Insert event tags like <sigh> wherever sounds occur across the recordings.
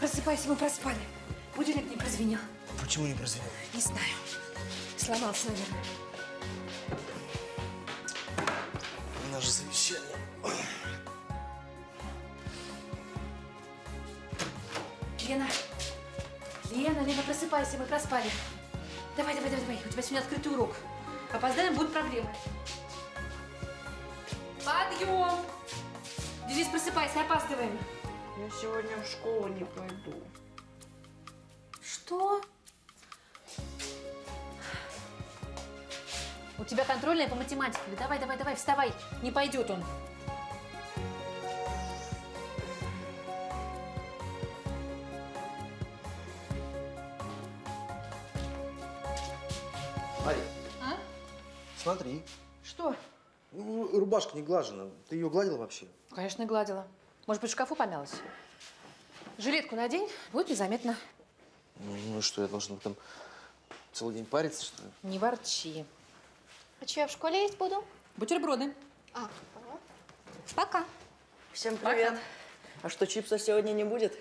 просыпайся, мы проспали. Будильник не прозвенел. Почему не прозвонил? Не знаю. Сломался, наверное. У нас же совещание. Лена. Лена, Лена, просыпайся, мы проспали. Давай, давай, давай, давай. У тебя сегодня открытый урок. Опоздаем, будут проблемы. Подъем! Денис, просыпайся, опаздываем. Я сегодня в школу не пойду. Что? У тебя контрольная по математике. Давай, давай, давай, вставай. Не пойдет он. Мария, А? смотри. Что? Ну, рубашка не глажена. Ты ее гладила вообще? Конечно, гладила. Может быть, в шкафу помялась? Жилетку надень, будет незаметно. Ну, ну что, я должна там целый день париться, что ли? Не ворчи. А что, я в школе есть буду? Бутерброды. А, пока. Всем привет. А что, чипса сегодня не будет?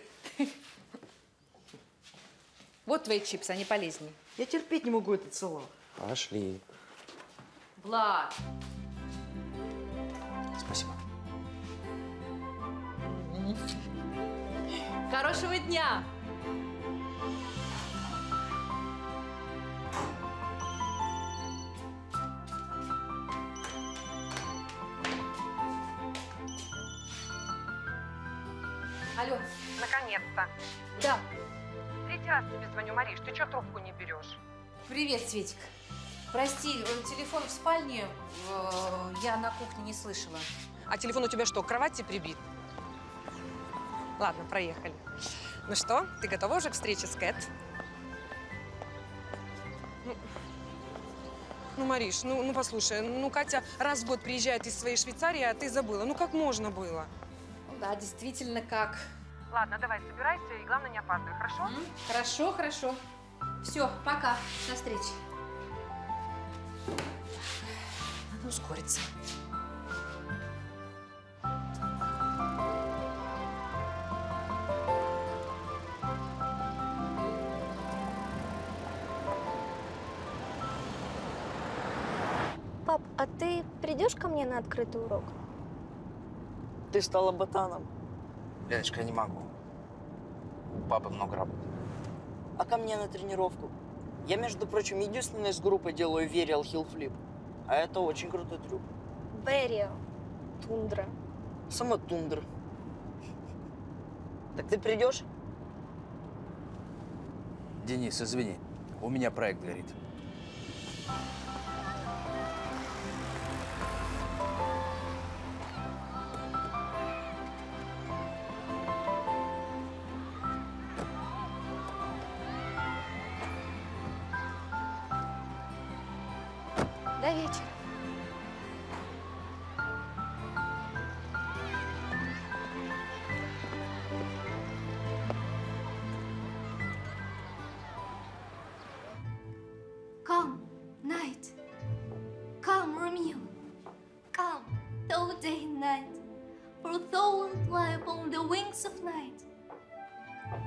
Вот твои чипсы, они полезнее. Я терпеть не могу этот салат. Пошли. Влад. Спасибо. Хорошего дня! Алло, Наконец-то. да, Третий раз тебе звоню, Мариш, ты что трубку не берешь? привет, Светик. Прости, телефон в спальне, э, я на кухне не слышала. А телефон у тебя что, к кровати прибит? Ладно, проехали. Ну что, ты готова уже к встрече с Кэт? Ну, ну, Мариш, ну, ну послушай, ну Катя раз в год приезжает из своей Швейцарии, а ты забыла. Ну как можно было? Ну да, действительно, как. Ладно, давай, собирайся и главное не опаздывай, хорошо? М? Хорошо, хорошо. Все, пока, до встречи. Надо ускориться. Ты придешь ко мне на открытый урок? Ты стала ботаном. Леночка, я не могу. У папы много работы. А ко мне на тренировку? Я, между прочим, единственный из группы делаю вериал хилл-флип. А это очень крутой трюк. Берио. Тундра. Сама тундра. Так ты придешь? Денис, извини, у меня проект горит. Wings of night,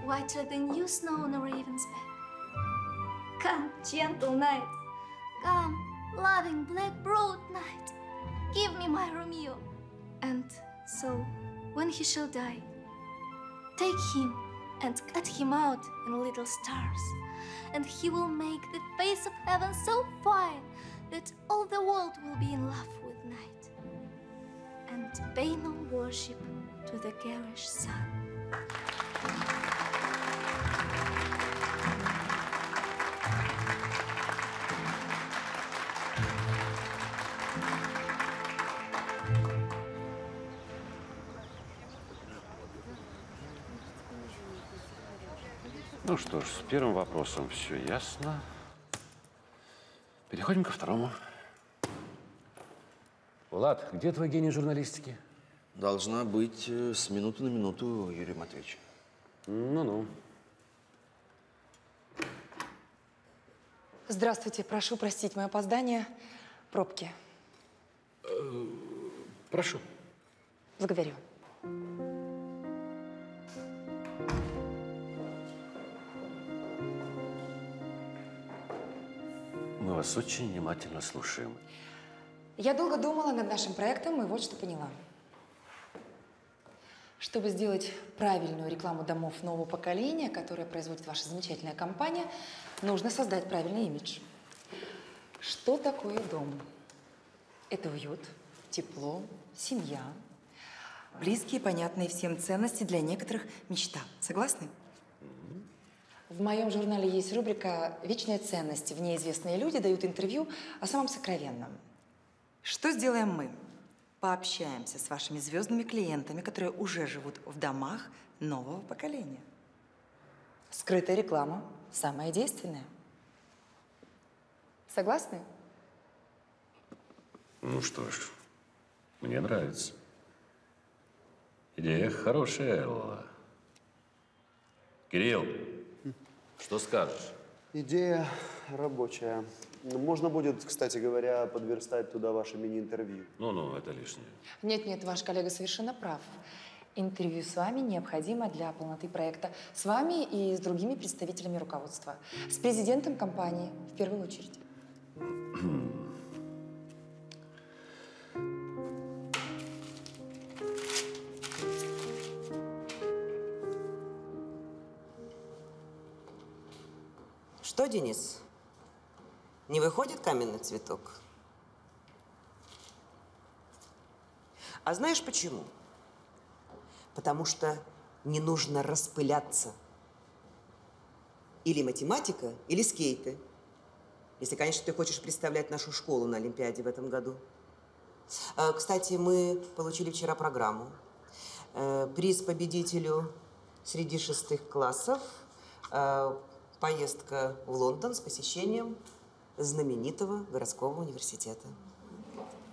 whiter than you snow on a raven's back. Come, gentle night. Come, loving black broad night. Give me my Romeo. And so, when he shall die, take him and cut him out in little stars, and he will make the face of heaven so fine that all the world will be in love with night, and pay no worship to the garish sun. Ну что ж, с первым вопросом все ясно. Переходим ко второму. Влад, где твой гений журналистики? должна быть э, с минуты на минуту, Юрий Матвеевич. Ну-ну. Здравствуйте, прошу простить мое опоздание. Пробки. Э, прошу. Благодарю. Мы вас очень внимательно слушаем. Я долго думала над нашим проектом и вот что поняла. Чтобы сделать правильную рекламу домов нового поколения, которое производит ваша замечательная компания, нужно создать правильный имидж. Что такое дом? Это уют, тепло, семья, близкие, понятные всем ценности для некоторых мечта. Согласны? В моем журнале есть рубрика «Вечная ценность». В ней известные люди дают интервью о самом сокровенном. Что сделаем мы? Пообщаемся с вашими звездными клиентами, которые уже живут в домах нового поколения. Скрытая реклама – самая действенная. Согласны? Ну что ж, мне нравится. Идея хорошая, Элла. Кирилл, что скажешь? Идея рабочая. Можно будет, кстати говоря, подверстать туда ваше мини-интервью. Ну-ну, это лишнее. Нет-нет, ваш коллега совершенно прав. Интервью с вами необходимо для полноты проекта. С вами и с другими представителями руководства. С президентом компании в первую очередь. Что, Денис? Не выходит каменный цветок? А знаешь почему? Потому что не нужно распыляться. Или математика, или скейты. Если, конечно, ты хочешь представлять нашу школу на Олимпиаде в этом году. Э, Кстати, мы получили вчера программу. Э, Приз победителю среди шестых классов. Э, Поездка в Лондон с посещением знаменитого городского университета.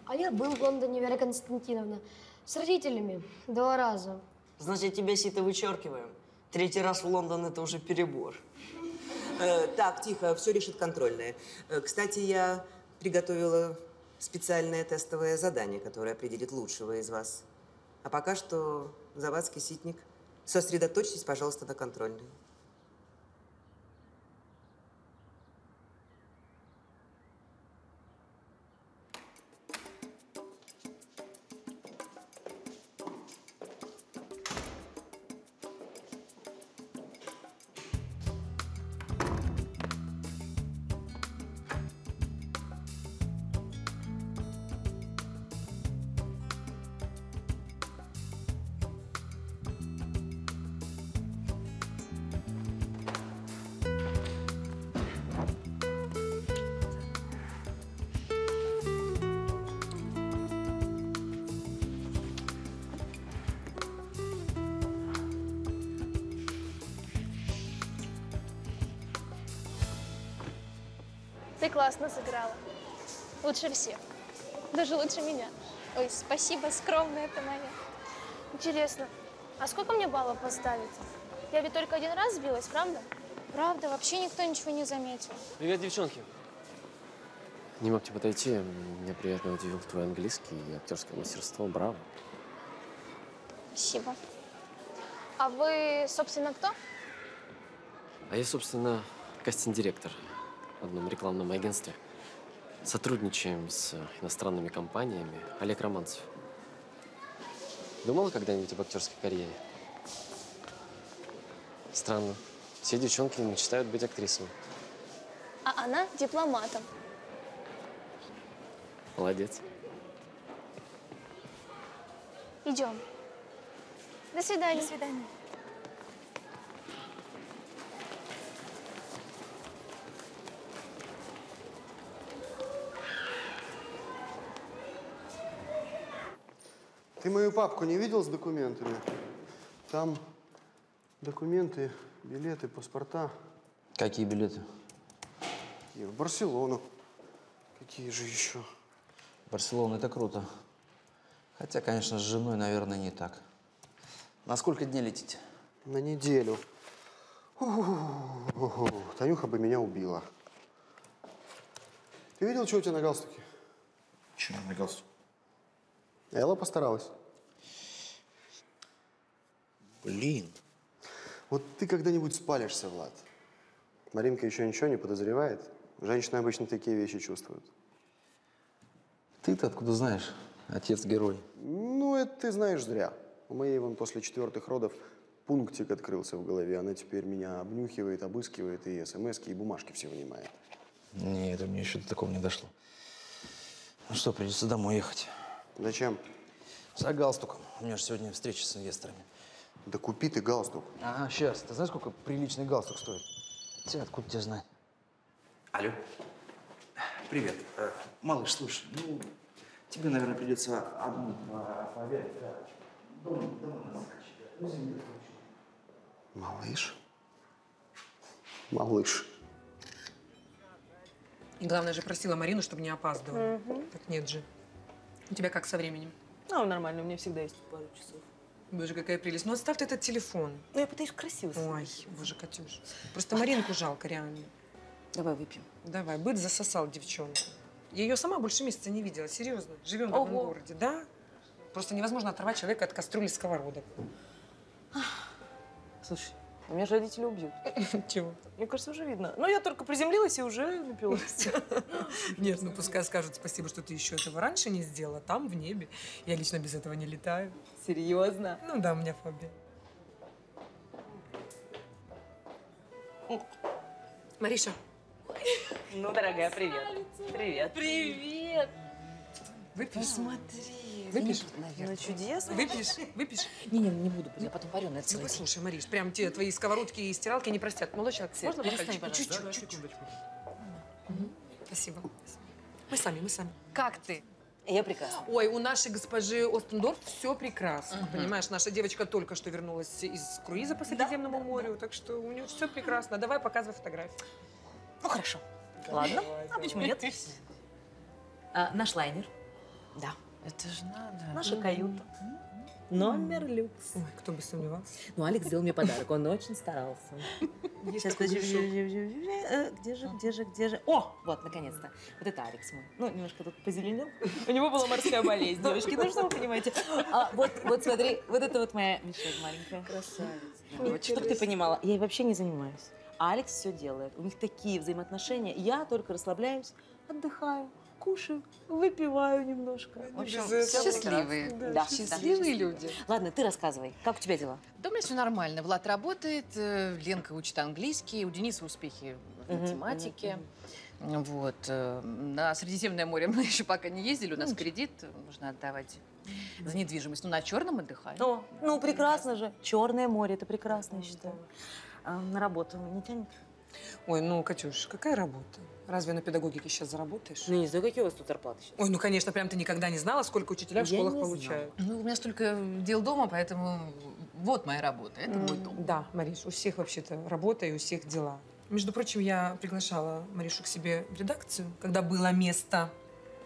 А я был в Лондоне, Вера Константиновна, с родителями два раза. Значит, тебя сито вычеркиваем. Третий раз в Лондон – это уже перебор. Э, так, тихо, все решит контрольная. Э, кстати, я приготовила специальное тестовое задание, которое определит лучшего из вас. А пока что, Завадский Ситник, сосредоточьтесь, пожалуйста, на контрольной. Ты классно сыграла. Лучше всех. Даже лучше меня. Ой, спасибо, скромная ты моя. Интересно, а сколько мне баллов поставить? Я ведь только один раз сбилась, правда? Правда, вообще никто ничего не заметил. Привет, девчонки. Не мог тебе подойти. Меня приятно удивил твой английский и актерское мастерство. Браво. Спасибо. А вы, собственно, кто? А я, собственно, кастинг-директор в одном рекламном агентстве. Сотрудничаем с иностранными компаниями. Олег Романцев. Думала когда-нибудь об актерской карьере? Странно. Все девчонки мечтают быть актрисами. А она дипломатом. Молодец. Идем. До свидания. До свидания. Ты мою папку не видел с документами? Там документы, билеты, паспорта. Какие билеты? И в Барселону. Какие же еще? Барселона – это круто. Хотя, конечно, с женой, наверное, не так. На сколько дней летите? На неделю. Ого, Танюха бы меня убила. Ты видел, что у тебя на галстуке? Че на галстуке? Элла постаралась. Блин. Вот ты когда-нибудь спалишься, Влад. Маринка еще ничего не подозревает. Женщины обычно такие вещи чувствуют. Ты-то откуда знаешь? Отец герой. Ну, это ты знаешь зря. У моей вон после четвертых родов пунктик открылся в голове. Она теперь меня обнюхивает, обыскивает и смс и бумажки все вынимает. Нет, меня еще до такого не дошло. Ну что, придется домой ехать. Зачем? За галстуком. У меня же сегодня встреча с инвесторами. Да купи ты галстук. Ага, сейчас. Ты знаешь, сколько приличный галстук стоит? Тебя откуда тебе знать? Алло. Привет. Э, Малыш, слушай, ну, тебе, наверное, придется одну по- пообедать. да. Дома, дома надо скачать. да. Ну, извини, короче. Малыш. Малыш. И главное же просила Марину, чтобы не опаздывала. Так нет же. У тебя как со временем? Ну, нормально, у меня всегда есть пару часов. Боже, какая прелесть. Ну, оставь ты этот телефон. Ну, я пытаюсь красиво Ой, боже, Катюш. Просто Маринку жалко, реально. Давай выпьем. Давай, быт засосал девчонку. Я ее сама больше месяца не видела, серьезно. Живем в одном Ого. городе, да? Просто невозможно оторвать человека от кастрюли сковородок. Слушай, меня же родители убьют. <laughs> Чего? Мне кажется, уже видно. Ну, я только приземлилась и уже напилась. <laughs> Нет, ну пускай скажут спасибо, что ты еще этого раньше не сделала, там, в небе. Я лично без этого не летаю. Серьезно? Ну да, у меня фобия. Мариша. Ну, дорогая, привет. Привет. Привет. Выпьешь? Посмотри. Выпьешь? Ну, чудесно. Выпьешь? Выпьешь? Не-не, не буду, я потом вареная Ну, целый день. послушай, Мариш, прям те твои сковородки и стиралки не простят. Молочек, Свет, можно перестань, пожалуйста. Чуть-чуть. Спасибо. Мы сами, мы сами. Как ты? Я прекрасно. Ой, у нашей госпожи Остендорф все прекрасно. Понимаешь, наша девочка только что вернулась из круиза по Средиземному морю, так что у нее все прекрасно. Давай показывай фотографии. Ну, хорошо. Ладно. А почему нет? <laughs> А, наш лайнер. Да. Это же надо. Наша каюта. Номер люкс. Ой, кто бы сомневался. Ну, Алекс сделал мне подарок, он очень старался. Сейчас, подожди. Э, Где же, где же, где же? О, вот, наконец-то. Вот это Алекс мой. Ну, немножко тут позеленел. У него была морская болезнь, девочки. Ну, что вы понимаете? А, вот, вот смотри, вот это вот моя Мишель маленькая. Красавица. Чтоб ты понимала, я вообще не занимаюсь. А Алекс все делает. У них такие взаимоотношения. Я только расслабляюсь, отдыхаю, кушаю, выпиваю немножко. В общем. Счастливые. Да, Да, Счастливые люди. Ладно, ты рассказывай. Как у тебя дела? Да у меня все нормально. Влад работает, э, Ленка учит английский, у Дениса успехи в математике. Вот. э, На Средиземное море мы <laughs> еще пока не ездили, у нас кредит э, нужно отдавать за недвижимость. Ну, на черном отдыхаем. О, ну прекрасно же. Черное море, это прекрасно, я считаю. А на работу не тянет? Ой, ну, Катюш, какая работа? Разве на педагогике сейчас заработаешь? Ну, не знаю, какие у вас тут зарплаты сейчас. Ой, ну, конечно, прям ты никогда не знала, сколько учителя в Я школах не получают. Ну, у меня столько дел дома, поэтому вот моя работа, это мой М, дом. Да, Мариш, у всех вообще-то работа и у всех дела. Между прочим, я приглашала Маришу к себе в редакцию, когда было место.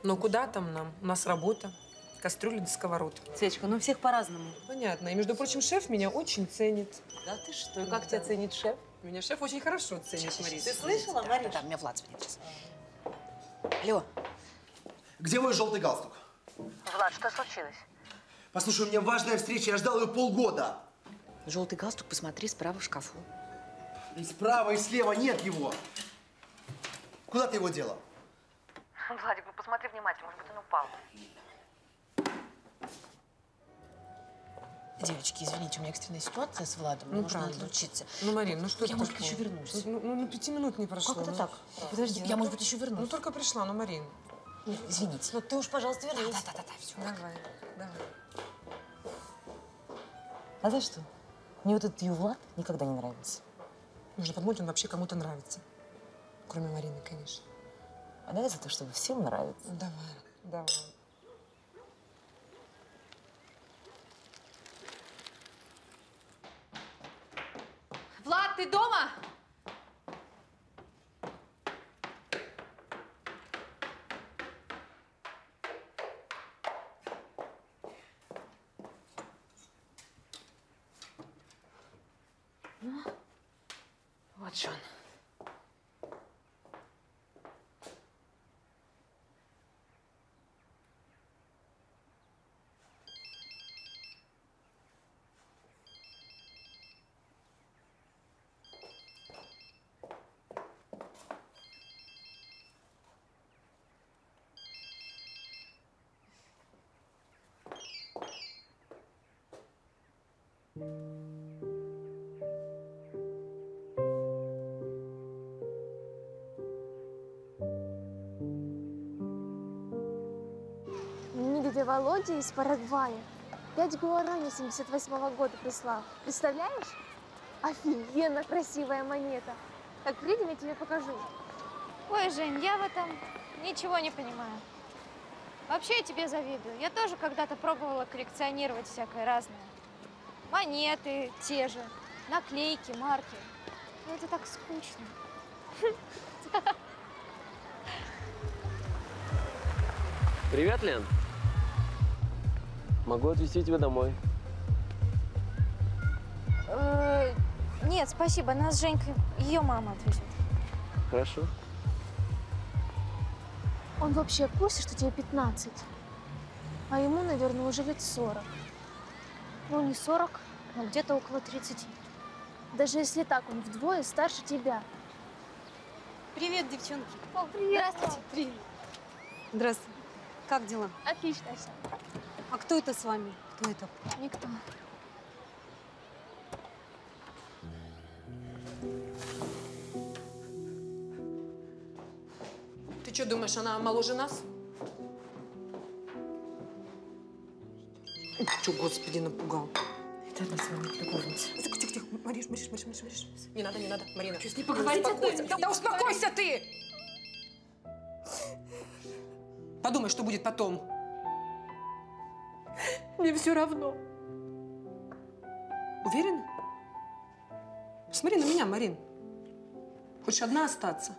Но куда там нам? У нас работа. Кастрюли до сковородки. Свечка, ну всех по-разному. Понятно. И, между прочим, шеф меня очень ценит. Да ты что? И как тебя ценит шеф? Меня шеф очень хорошо ценит, Мариша. Ты слышала, Да, Мариш? да, меня Влад звонит сейчас. Алло. Где мой желтый галстук? Влад, что случилось? Послушай, у меня важная встреча, я ждал ее полгода. Желтый галстук, посмотри справа в шкафу. И справа, и слева нет его. Куда ты его дела? Владик, ну посмотри внимательно, может быть, он упал. Девочки, извините, у меня экстренная ситуация с Владом, Ну, нужно правда. отлучиться. Ну, Марин, ну что Я, может быть, еще вернусь. Ну, ну, ну, пяти минут не прошло. Как это ну. так? Подожди, я, может быть, еще вернусь. Ну, только пришла, ну, Марин. Извините. Ну ты уж, пожалуйста, вернись. Да, да, да, да, все. Давай, давай. А знаешь что? Мне вот этот ее Влад никогда не нравился. Нужно подумать, он вообще кому-то нравится. Кроме Марины, конечно. А давай за то, чтобы всем нравится. Давай, давай. Влад, ты дома? Дядя Володя из Парагвая. Пять гуарани 78 года прислал. Представляешь? Офигенно красивая монета. Так, приедем, я тебе покажу. Ой, Жень, я в этом ничего не понимаю. Вообще я тебе завидую. Я тоже когда-то пробовала коллекционировать всякое разное. Монеты те же, наклейки, марки. Но это так скучно. Привет, Лен. Могу отвезти тебя домой. Э, Нет, спасибо. Нас с Женькой ее мама отвезет. Хорошо. Он вообще в курсе, что тебе 15? А ему, наверное, уже лет 40. Ну, не 40, но где-то около 30. Даже если так, он вдвое старше тебя. Привет, девчонки. О, привет. Здравствуйте. Привет. Здравствуй. Как дела? Отлично все. А кто это с вами? Кто это? Никто. Ты что думаешь, она моложе нас? Че, господи, напугал. Это одна своя любовница. Тихо, тихо, тихо. Мариш, Мариш, Мариш, Мариш, Мариш. Не надо, не надо, Марина. Что, с ней поговорить Успокойся. Да, да успокойся ты! Подумай, что будет потом. Мне все равно. Уверена? Смотри на меня, Марин. Хочешь одна остаться?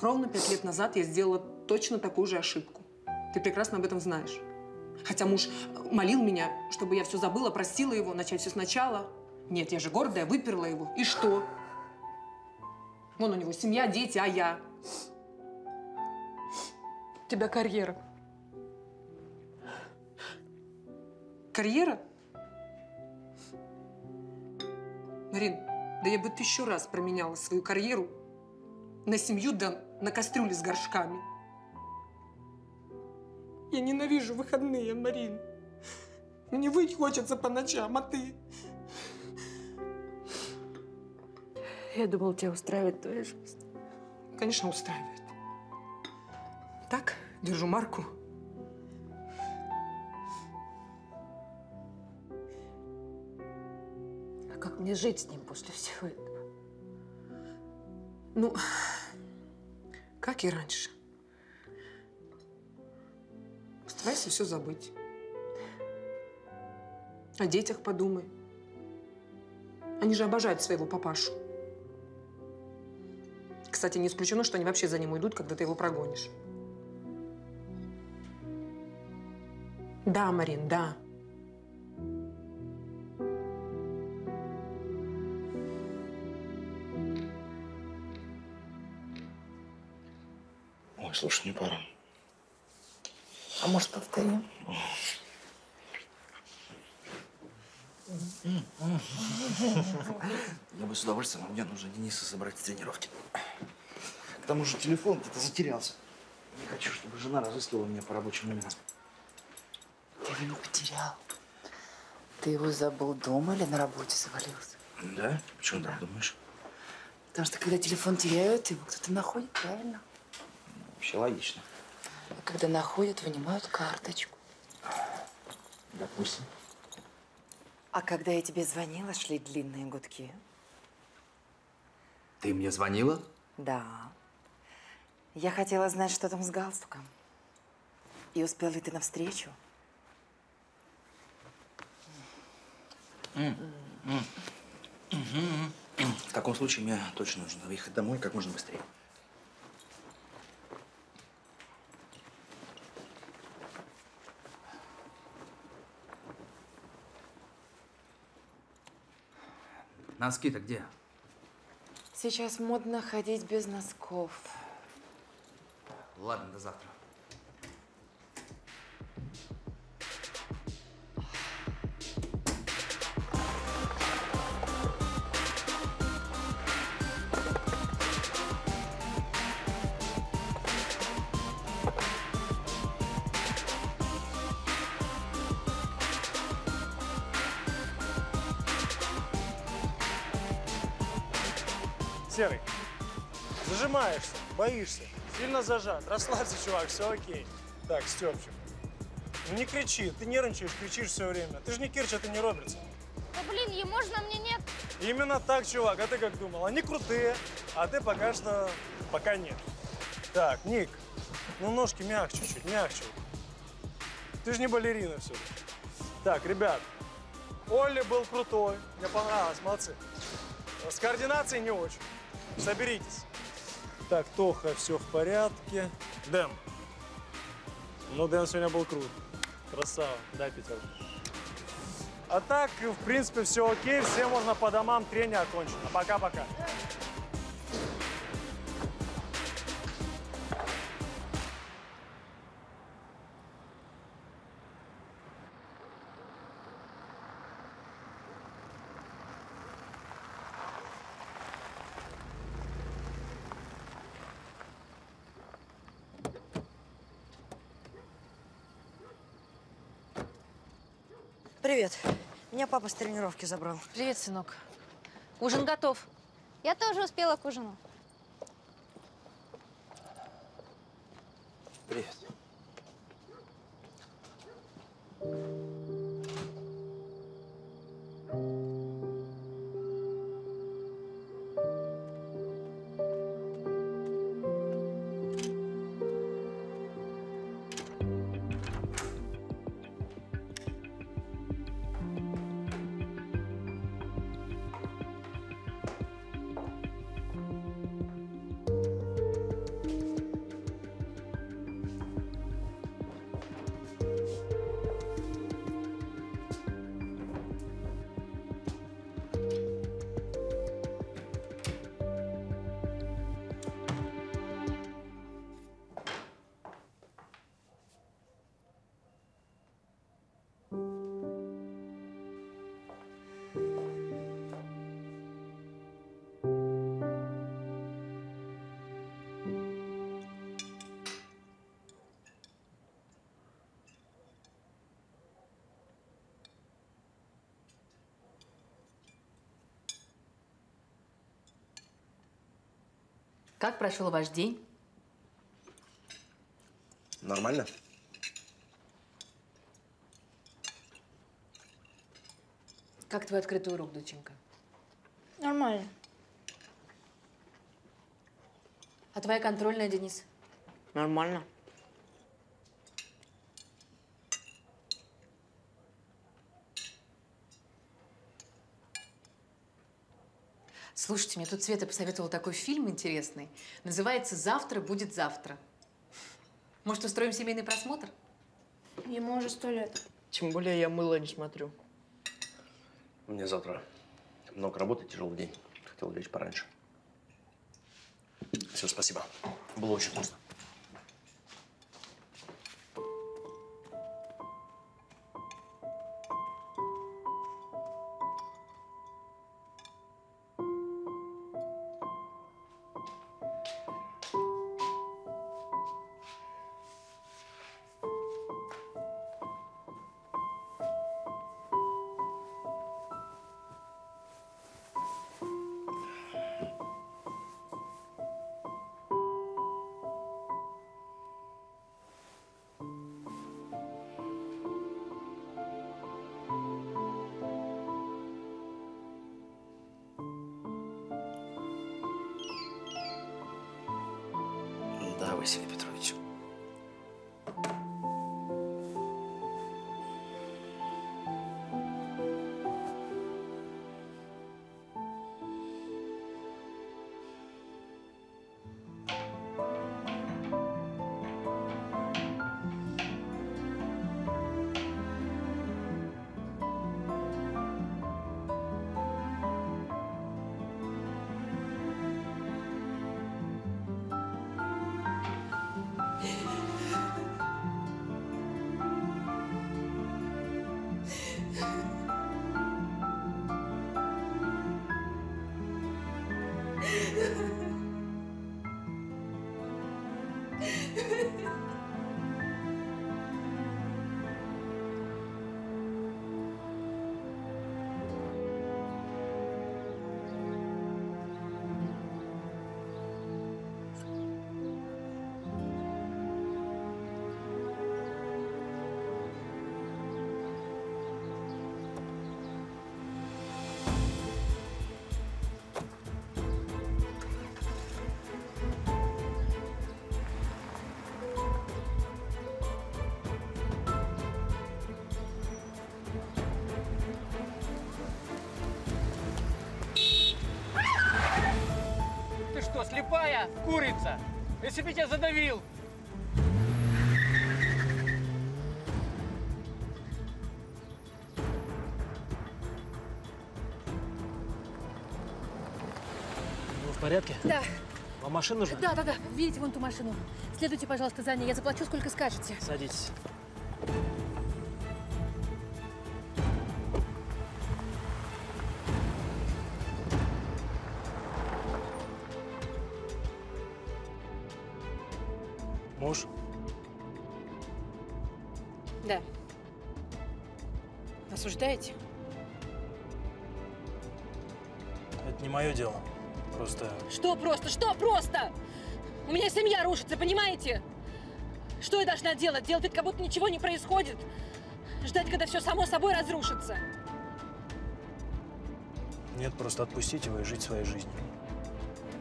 Ровно пять лет назад я сделала точно такую же ошибку. Ты прекрасно об этом знаешь. Хотя муж молил меня, чтобы я все забыла, простила его, начать все сначала. Нет, я же гордая, выперла его. И что? Вон у него семья, дети, а я. У тебя карьера. Карьера? Марин, да я бы тысячу раз променяла свою карьеру на семью да на кастрюли с горшками. Я ненавижу выходные, Марин. Мне выть хочется по ночам, а ты? Я думала, тебя устраивает твоя жизнь. Конечно, устраивает. Так, держу марку. А как мне жить с ним после всего этого? Ну, как и раньше. Постарайся все забыть. О детях подумай. Они же обожают своего папашу. Кстати, не исключено, что они вообще за ним уйдут, когда ты его прогонишь. Да, Марин, да. Ой, слушай, мне пора. А может, повторим? Я бы с удовольствием, но мне нужно Дениса забрать с тренировки. К тому же телефон где-то затерялся. Не хочу, чтобы жена разыскивала меня по рабочим номерам. Ты его потерял. Ты его забыл дома или на работе завалился? Да? Почему так думаешь? Потому что когда телефон теряют, его кто-то находит, правильно? Вообще логично. А когда находят, вынимают карточку. Допустим. А когда я тебе звонила, шли длинные гудки. Ты мне звонила? Да. Я хотела знать, что там с галстуком. И успел ли ты навстречу? В таком случае мне точно нужно выехать домой как можно быстрее. Носки-то где? Сейчас модно ходить без носков. Ладно, до завтра. Боишься, сильно зажат. Расслабься, чувак, все окей. Так, Степчик, ну не кричи, ты нервничаешь, кричишь все время. Ты же не Кирч, а ты не Робертсон. Да блин, ей можно, а мне нет. Именно так, чувак, а ты как думал? Они крутые, а ты пока что, пока нет. Так, Ник, ну ножки мягче чуть, мягче. Ты же не балерина все Так, ребят, Олли был крутой, мне понравилось, молодцы. С координацией не очень. Соберитесь. Так, Тоха, все в порядке. Дэн. Ну, Дэн сегодня был крут. Красава, дай пятерку. А так, в принципе, все окей, все можно по домам, трение окончено. Пока-пока. Привет. Меня папа с тренировки забрал. Привет, сынок. Ужин готов. Я тоже успела к ужину. Как прошел ваш день? Нормально? Как твой открытый урок, доченька? Нормально. А твоя контрольная, Денис? Нормально. Слушайте, мне тут Света посоветовала такой фильм интересный. Называется «Завтра будет завтра». Может, устроим семейный просмотр? Ему уже сто лет. Тем более я мыло не смотрю. Меня завтра много работы, тяжелый день. Хотел лечь пораньше. Все, спасибо. Было очень вкусно. Василий Петрович. Меня, курица! Если бы я тебя задавил! Вы в порядке? Да. Вам машина нужна? Да, да, да. Видите вон ту машину. Следуйте, пожалуйста, за ней. Я заплачу, сколько скажете. Садитесь. Семья рушится, понимаете? Что я должна делать? Делать как будто ничего не происходит? Ждать, когда все само собой разрушится? нет, просто отпустите его и жить своей жизнью.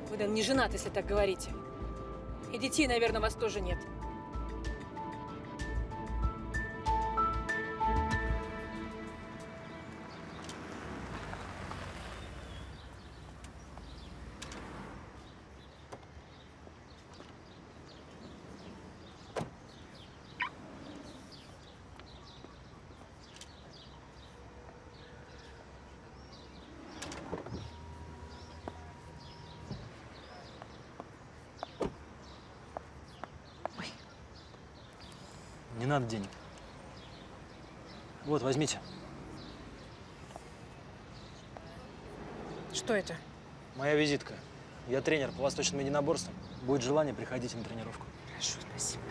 Вы, да, не женат, если так говорите. И детей, наверное, у вас тоже нет. Вот, возьмите. Что это? Моя визитка. Я тренер по восточным единоборствам. Будет желание, приходите на тренировку. Хорошо, спасибо.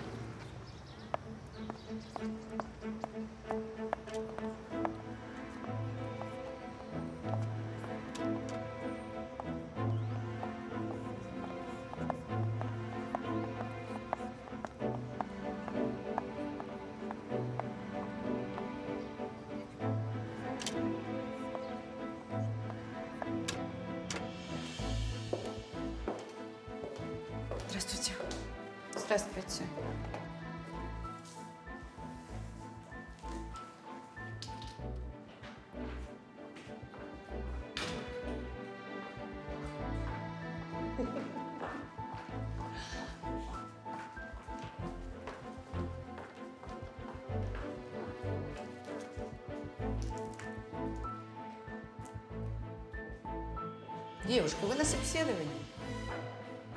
Девушка, вы на собеседовании?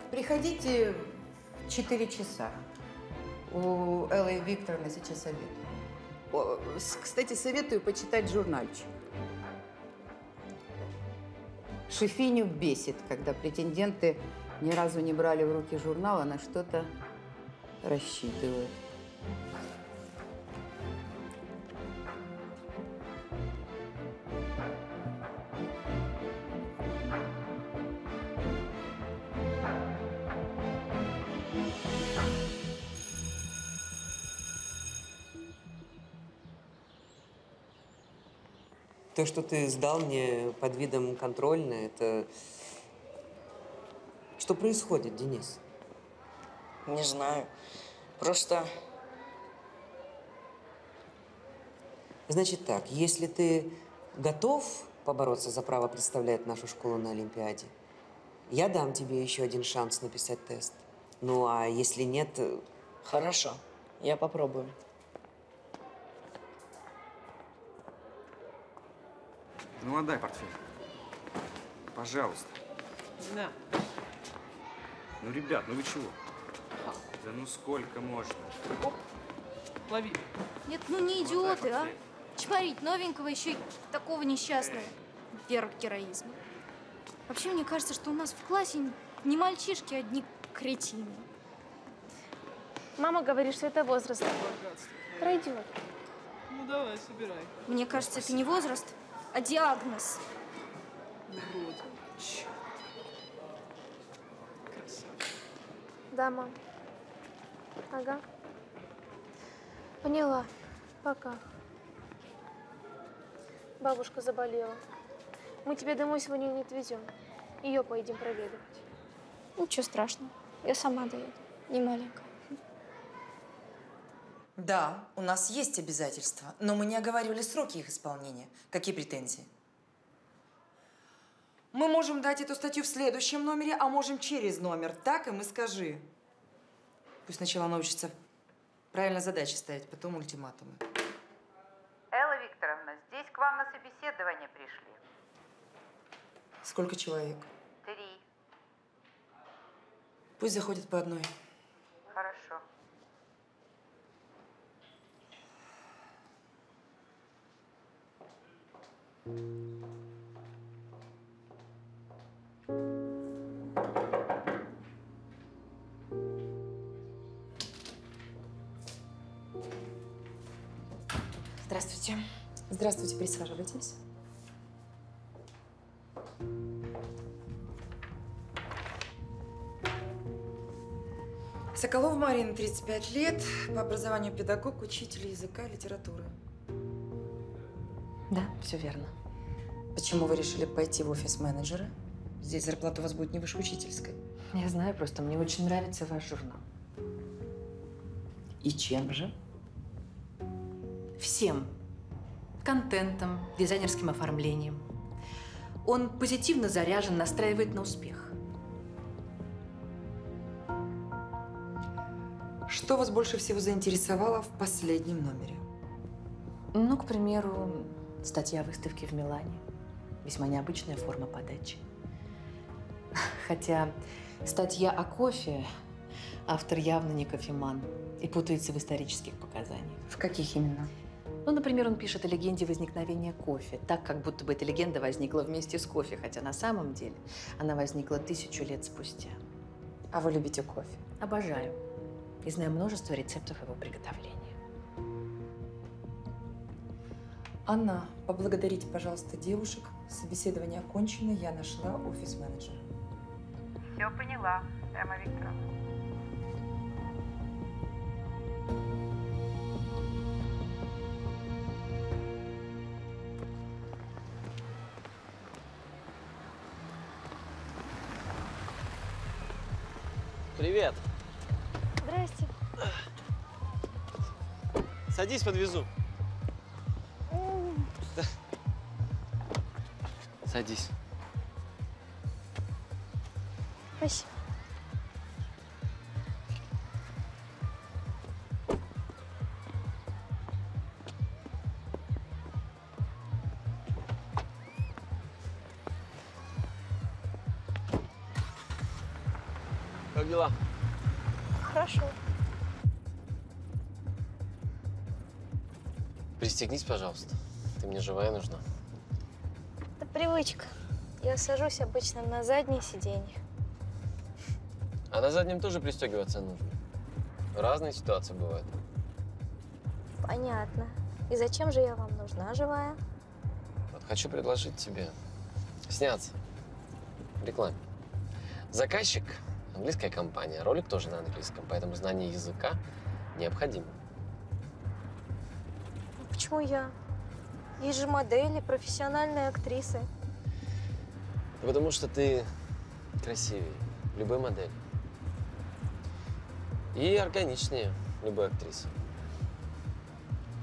Приходите в 4 часа. У Эллы Викторовны сейчас обед. О, кстати, советую почитать журнальчик. Шефиню бесит, когда претенденты ни разу не брали в руки журнал, а на что-то рассчитывают. То, что ты сдал мне под видом контрольной, это... Что происходит, Денис? Не знаю. Просто Значит так, если ты готов побороться за право представлять нашу школу на Олимпиаде, я дам тебе еще один шанс написать тест. Ну, а если нет... э, Хорошо, я попробую. Ну, отдай портфель. Пожалуйста. На. Ну, ребят, ну вы чего? Да ну сколько можно? Лови. Нет, ну не идиоты, а? Чпорить новенького еще и такого несчастного. Верх героизма. Вообще, мне кажется, что у нас в классе не мальчишки, а одни кретины. Мама говорит, что это возраст. Пройдет. Ну давай, собирай. Мне кажется, это не возраст, а диагноз. Вот. Да, мам. Ага. Поняла. Пока. Бабушка заболела. Мы тебя домой сегодня не отвезем. Ее поедем проведывать. Ничего страшного. Я сама доеду. Не маленькая. Да, у нас есть обязательства, но мы не оговаривали сроки их исполнения. Какие претензии? Мы можем дать эту статью в следующем номере, а можем через номер. Так им и скажи. Пусть сначала научится правильно задачи ставить, потом ультиматумы. Элла Викторовна, здесь к вам на собеседование пришли. Сколько человек? Три. Пусть заходит по одной. Хорошо. Здравствуйте. Здравствуйте, присаживайтесь. Соколов Марина, 35 лет, по образованию педагог, учитель языка и литературы. Да, все верно. Почему вы решили пойти в офис менеджера? Здесь зарплата у вас будет не выше учительской. Я знаю, просто мне очень нравится ваш журнал. И чем же? Всем. Контентом, дизайнерским оформлением. Он позитивно заряжен, настраивает на успех. Что вас больше всего заинтересовало в последнем номере? Ну, к примеру, статья о выставке в Милане. Весьма необычная форма подачи. Хотя статья о кофе автор явно не кофеман и путается в исторических показаниях. В каких именно? Ну, например, он пишет о легенде возникновения кофе, так, как будто бы эта легенда возникла вместе с кофе, хотя на самом деле она возникла тысячу лет спустя. А вы любите кофе? Обожаю. И знаю множество рецептов его приготовления. Анна, поблагодарите, пожалуйста, девушек. Собеседование окончено, я нашла офис менеджера. Все поняла, Эмма Викторовна. Привет. Здрасте. Садись, подвезу. Садись. Спасибо. Как дела? Хорошо. Пристегнись, пожалуйста. Ты мне живая нужна. Привычка. Я сажусь обычно на заднее сиденье. А на заднем тоже пристегиваться нужно. Разные ситуации бывают. Понятно. И зачем же я вам нужна живая? Вот хочу предложить тебе сняться в рекламе. Заказчик – английская компания, ролик тоже на английском, поэтому знание языка необходимо. Почему я? Есть же модели, профессиональные актрисы. Потому что ты красивее любой модели. И органичнее любой актрисы.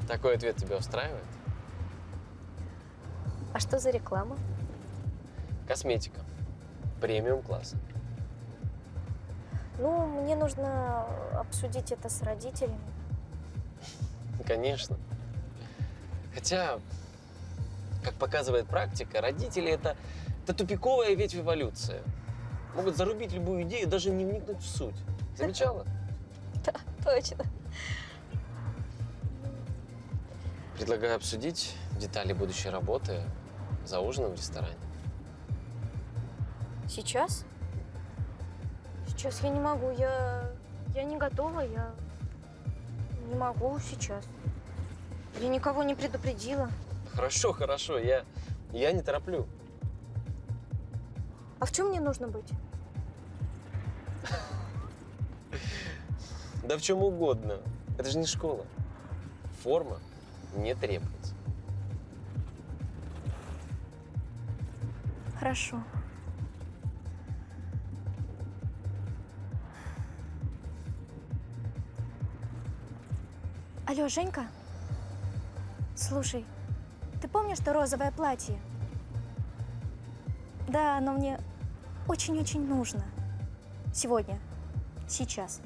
Такой ответ тебя устраивает? А что за реклама? Косметика. Премиум класса. Ну, мне нужно обсудить это с родителями. Конечно. Хотя, как показывает практика, родители это, это тупиковая ветвь эволюции. Могут зарубить любую идею, даже не вникнуть в суть. Замечала? <laughs> Да, точно. Предлагаю обсудить детали будущей работы за ужином в ресторане. Сейчас? Сейчас я не могу, я, я не готова, я не могу сейчас. Я никого не предупредила. Хорошо, хорошо, я, я не тороплю. А в чем мне нужно быть? <laughs> Да в чем угодно. Это же не школа. Форма не требуется. Хорошо. Алло, Женька? Слушай, помнишь то розовое платье? Да, но мне очень-очень нужно. Сегодня. Сейчас.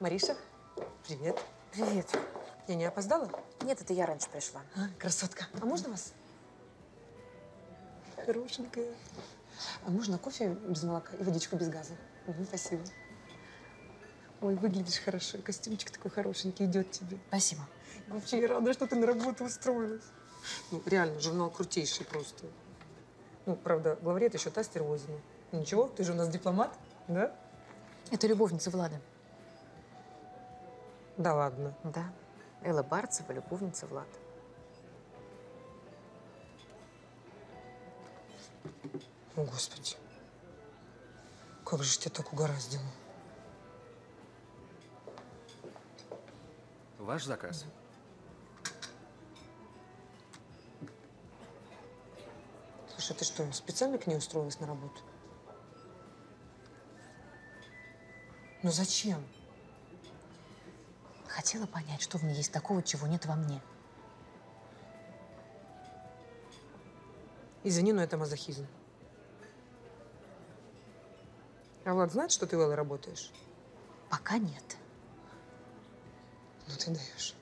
Мариша, привет. Привет. Я не опоздала? Нет, это я раньше пришла. А, красотка. А можно вас? Хорошенькая. А можно кофе без молока и водичку без газа? Мгм, спасибо. Ой, выглядишь хорошо. Костюмчик такой хорошенький идет тебе. Спасибо. Вообще, я рада, что ты на работу устроилась. Ну, реально, журнал крутейший просто. Ну, правда, главред еще та стервозина. Ничего, ты же у нас дипломат, да? Это любовница Влада. Да ладно. Да. Элла Барцева, любовница Влада. О, Господи. Как же тебя так угораздило? Ваш заказ. Слушай, ты что, специально к ней устроилась на работу? Ну зачем? Хотела понять, что в ней есть такого, чего нет во мне. Извини, но это мазохизм. А Влад знает, что ты в Эллой работаешь? Пока нет. Ну ты даешь.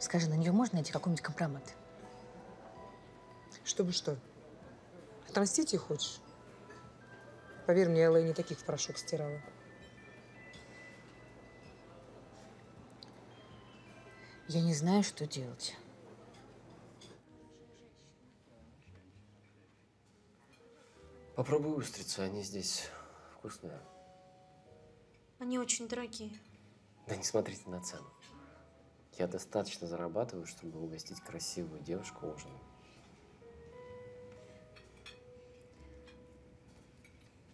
Скажи, на нее можно найти какой-нибудь компромат? Чтобы что? Отомстить ей хочешь? Поверь мне, Элла и не таких в порошок стирала. Я не знаю, что делать. Попробуй устрицы, они здесь вкусные. Они очень дорогие. Да не смотрите на цену. Я достаточно зарабатываю, чтобы угостить красивую девушку ужином.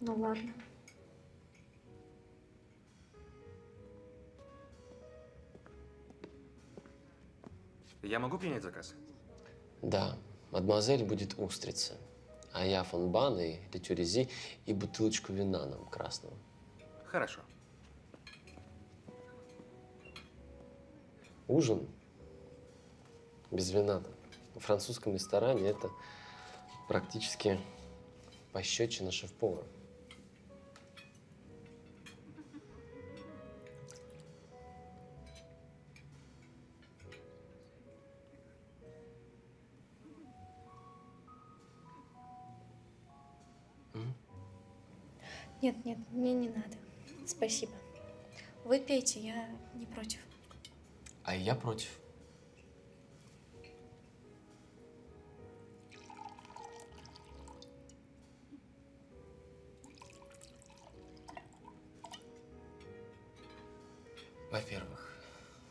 Ну ладно. Я могу принять заказ? Да, мадемуазель будет устрица, а я фонбан и летюрези и бутылочку вина нам красного. Хорошо. Ужин без вина. В французском ресторане это практически пощечина шеф-повара. Нет, нет, мне не надо. Спасибо. Вы пейте, я не против. А я против. Во-первых,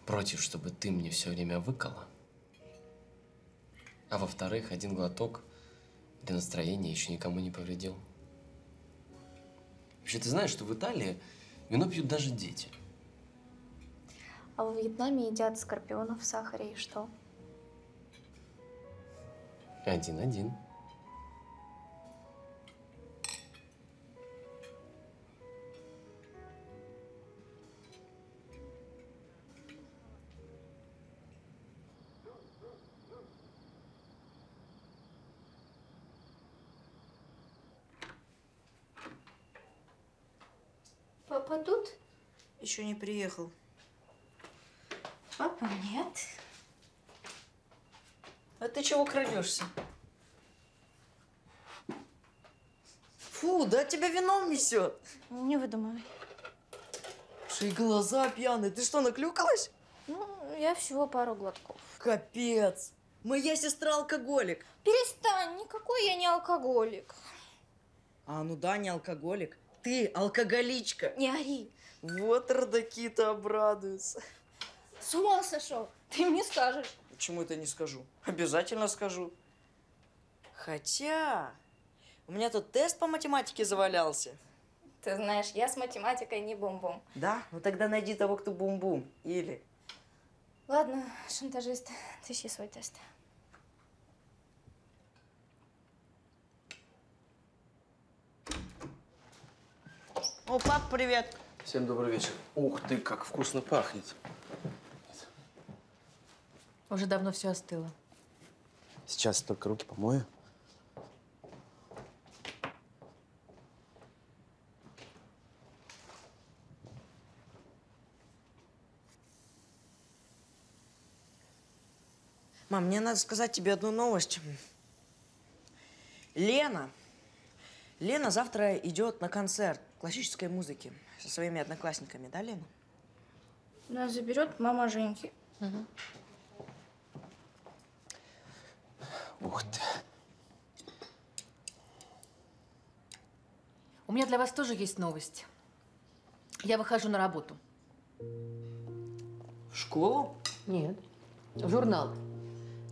против, чтобы ты мне все время выкала. А во-вторых, один глоток для настроения еще никому не повредил. Вообще, ты знаешь, что в Италии вино пьют даже дети. А во Вьетнаме едят скорпионов в сахаре и что? Один-один. Еще не приехал. Папа нет. А ты чего крадешься? Фу, да тебя вином несет. Не выдумывай. И глаза пьяные. Ты что, наклюкалась? Ну, я всего пару глотков. Капец. Моя сестра алкоголик. Перестань, никакой я не алкоголик. А, ну да, не алкоголик. Ты алкоголичка. Не ори. Вот родаки-то обрадуются. С ума сошел. Ты мне скажешь. Почему это не скажу? Обязательно скажу. Хотя, у меня тут тест по математике завалялся. Ты знаешь, я с математикой не бум-бум. Да? Ну тогда найди того, кто бум-бум. Или... Ладно, шантажист, тыщи свой тест. О, пап, привет. Всем добрый вечер. Ух ты, как вкусно пахнет. Уже давно все остыло. Сейчас только руки помою. Мам, мне надо сказать тебе одну новость. Лена. Лена завтра идет на концерт классической музыки со своими одноклассниками, да, Лена? Нас заберет мама Женьки. Ух ты. У меня для вас тоже есть новость. Я выхожу на работу. В школу? Нет. В журнал.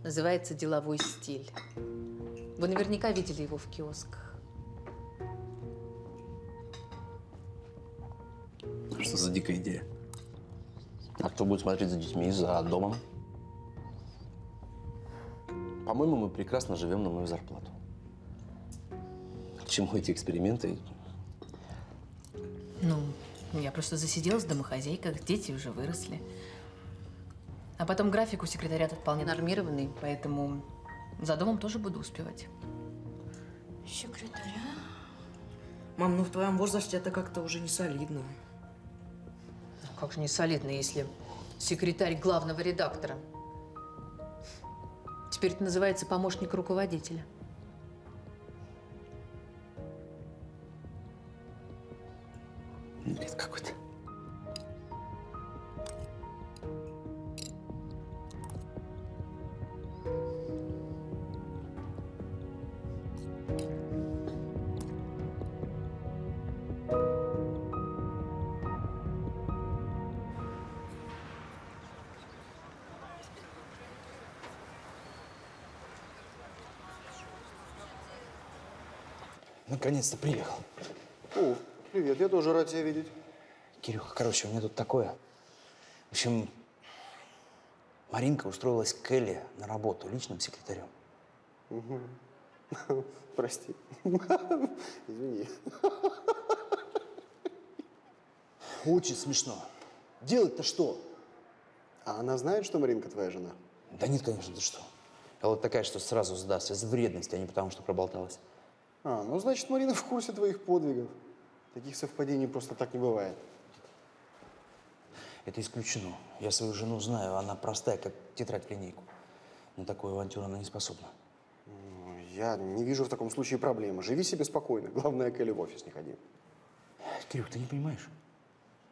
Называется «Деловой стиль». Вы наверняка видели его в киосках. Что за дикая идея? А кто будет смотреть за детьми, за домом? По-моему, мы прекрасно живем на мою зарплату. К чему эти эксперименты? Ну, я просто засиделась в домохозяйках, дети уже выросли. А потом график у секретариата вполне нормированный, поэтому за домом тоже буду успевать. Секретаря? Мам, ну в твоем возрасте это как-то уже не солидно. Как же не солидно, если секретарь главного редактора. Теперь это называется помощник руководителя. Наконец-то приехал. О, привет, я тоже рад тебя видеть. Кирюха, короче, у меня тут такое. В общем, Маринка устроилась к Элли на работу личным секретарем. Мгм. <laughs> Прости. Извини. Очень смешно. Делать-то что? А она знает, что Маринка твоя жена? Да нет, конечно, ты что. Элла такая, что сразу сдаст из вредности, а не потому, что проболталась. А, ну значит, Марина в курсе твоих подвигов. Таких совпадений просто так не бывает. Это исключено. Я свою жену знаю, она простая, как тетрадь в линейку. На такую авантюру она не способна. Ну, Я не вижу в таком случае проблемы. Живи себе спокойно. Главное, к Эле в офис не ходи. Кирюх, ты не понимаешь?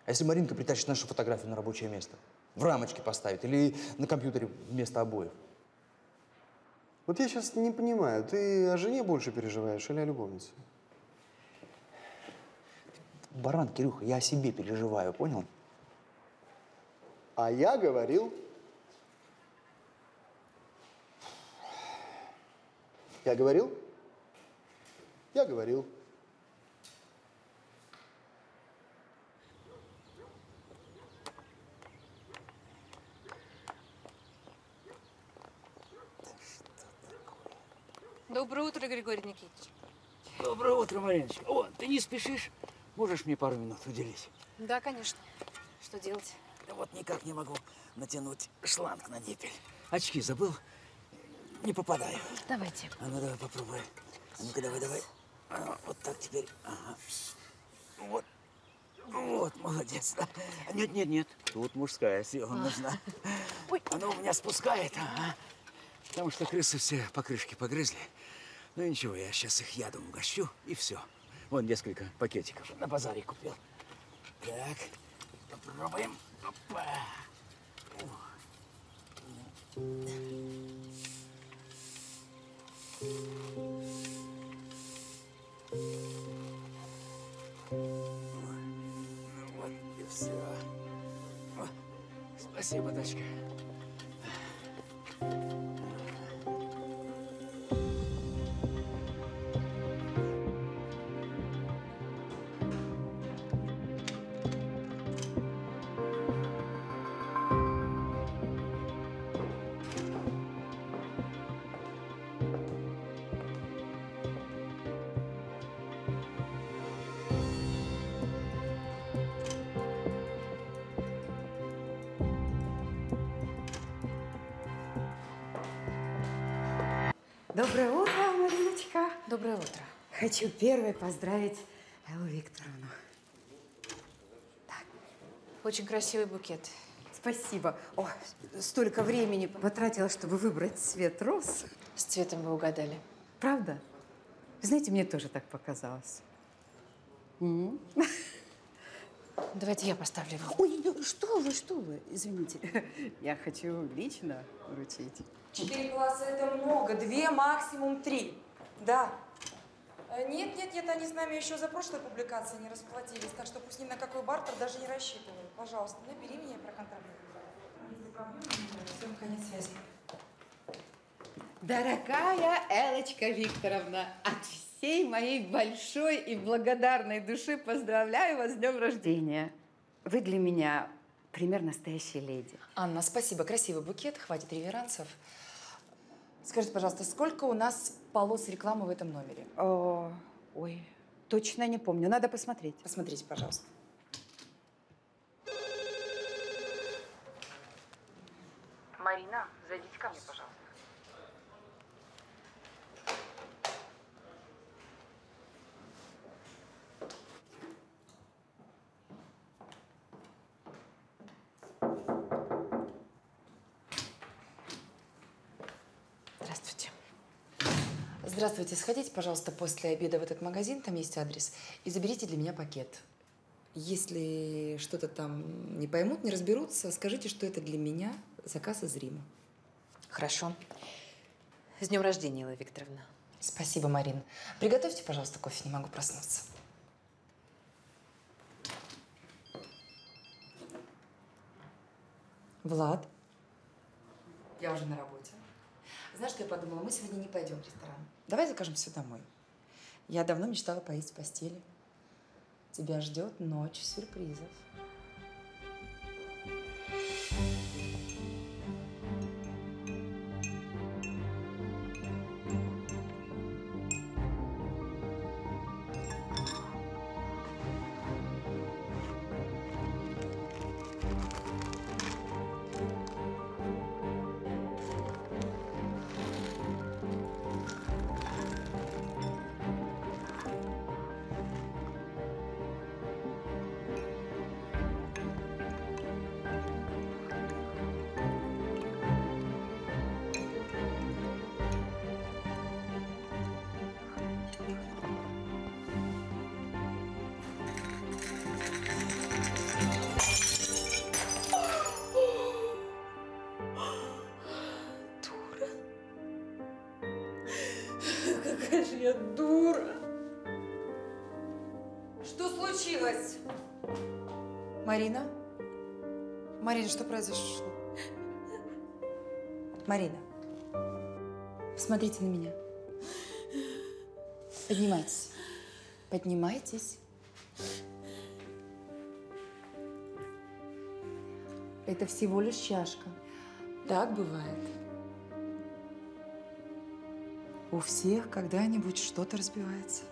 А если Маринка притащит нашу фотографию на рабочее место? В рамочке поставит или на компьютере вместо обоев? Вот я сейчас не понимаю, ты о жене больше переживаешь или о любовнице? Баран, Кирюха, я о себе переживаю, понял? А я говорил... Я говорил? Я говорил. Доброе утро, Григорий Никитич. Доброе утро, Мариночка. О, ты не спешишь? Можешь мне пару минут уделить? Да, конечно. Что делать? Да вот никак не могу натянуть шланг на ниппель. Очки забыл? Не попадаю. Давайте. А ну давай попробуй. А ну-ка давай, давай. А, вот так теперь. Ага. Вот. Вот, молодец. да. Нет, нет, нет. Тут мужская сила нужна. Ой. Она у меня спускает. Ага. Потому что крысы все покрышки погрызли. Ну ничего, я сейчас их ядом угощу, и все. Вон несколько пакетиков на базаре купил. Так, попробуем. Опа. Ну вот и все. Спасибо, дочка. Хочу первой поздравить Эллу Викторовну. Очень красивый букет. Спасибо. О, столько времени потратила, чтобы выбрать цвет роз. С цветом вы угадали. Правда? Знаете, мне тоже так показалось. М? Давайте я поставлю его. Ой, что вы, что вы, извините. <laughs> Я хочу лично вручить. Четыре класса – это много. Две, максимум три. Да. Э, Нет, нет, нет, они с нами еще за прошлой публикацией не расплатились, так что пусть ни на какой бартер даже не рассчитывают. Пожалуйста, набери меня и проконтролируй. Всем конец связи. Дорогая Элочка Викторовна, от всей моей большой и благодарной души поздравляю вас с днем рождения. Вы для меня пример настоящей леди. Анна, спасибо. Красивый букет, хватит реверансов. Скажите, пожалуйста, сколько у нас полос рекламы в этом номере? О, ой, точно не помню. Надо посмотреть. Посмотрите, пожалуйста. Марина, зайдите ко мне, пожалуйста. Здравствуйте. Здравствуйте. Сходите, пожалуйста, после обеда в этот магазин, там есть адрес, и заберите для меня пакет. Если что-то там не поймут, не разберутся, скажите, что это для меня заказ из Рима. Хорошо. С днем рождения, Элла Викторовна. Спасибо, Марин. Приготовьте, пожалуйста, кофе, не могу проснуться. Влад? Я уже на работе. Знаешь, что я подумала? Мы сегодня не пойдем в ресторан. Давай закажем все домой. Я давно мечтала поесть в постели. Тебя ждет ночь сюрпризов. Марина? Марина, что произошло? Марина, посмотрите на меня. Поднимайтесь. Поднимайтесь. Это всего лишь чашка. Так бывает. У всех когда-нибудь что-то разбивается.